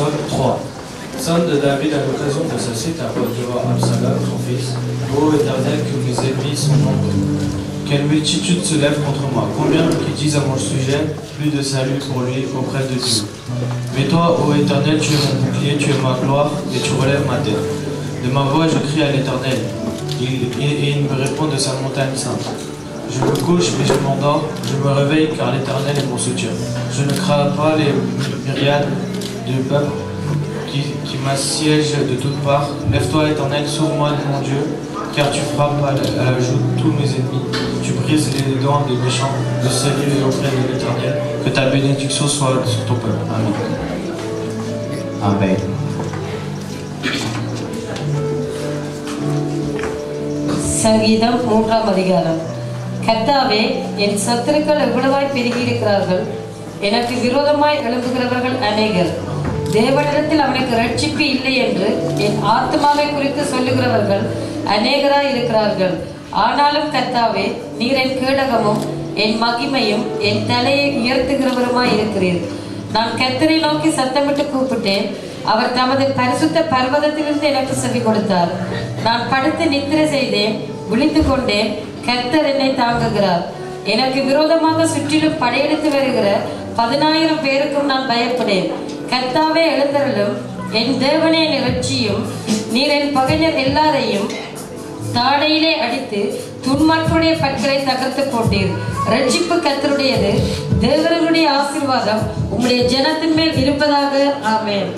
Psaume 3. Psaume de David à l'occasion de sa suite devant Absalom, son fils. Ô éternel, que mes ennemis sont nombreux. Quelle multitude se lève contre moi. Combien qui disent à mon sujet, plus de salut pour lui auprès de Dieu. Mais toi, ô éternel, tu es mon bouclier, tu es ma gloire, et tu relèves ma tête. De ma voix, je crie à l'éternel, et il me répond de sa montagne sainte. Je me couche et je m'endors, je me réveille car l'Éternel est mon soutien. Je ne crains pas les myriades de peuples qui, qui m'assiègent de toutes parts. Lève-toi, Éternel, sauve-moi, mon Dieu, car tu frappes à la, à la joue tous mes ennemis. Tu brises les dents des méchants. Le salut est auprès de l'Éternel. Que ta bénédiction soit sur ton peuple. Amen. Amen. சங்கீதம் மூன்றாம் அதிகாரம் கர்த்தாவே என் சத்துருக்கள் எவ்வளவாய் பெருகியிருக்கிறார்கள் எனக்கு விரோதமாய் எழுப்புகிறவர்கள் அநேகர். தேவனிடத்தில் அவனுக்கு ரட்சிப்பு இல்லை என்று என் ஆத்மாவை குறித்து சொல்லுகிறவர்கள் அநேகராய் இருக்கிறார்கள். ஆனாலும் கர்த்தாவே நீர் என் கேடகமும் என் மகிமையும் என் தலையை உயர்த்துகிறவருமாய் இருக்கிறீர். நான் கர்த்தரை நோக்கி சத்தமிட்டு கூப்பிட்டேன். அவர் தமது பரிசுத்த பர்வதத்திலிருந்து எனக்கு செவி கொடுத்தார். நான் படுத்து நித்திரை செய்தேன் விழித்து கொண்டேன். கத்தர் என்னை தாங்குகிறார். எனக்கு விரோதமாக சுற்றிலும் படையெடுத்து வருகிற பதினாயிரம் பேருக்கும் நான் பயப்படேன். கர்த்தாவே எழுந்தருளும் என் தேவனே நிகழ்ச்சியும் நீர் என் பகைஞர் எல்லாரையும் தாடையிலே அடித்து துன்மார்களுடைய பற்களை தகர்த்து போட்டீர். ரட்சிப்பு கத்தருடையது தேவர்களுடைய ஆசீர்வாதம் உம்முடைய ஜனத்தின் மேல் இருப்பதாக. ஆமேன்.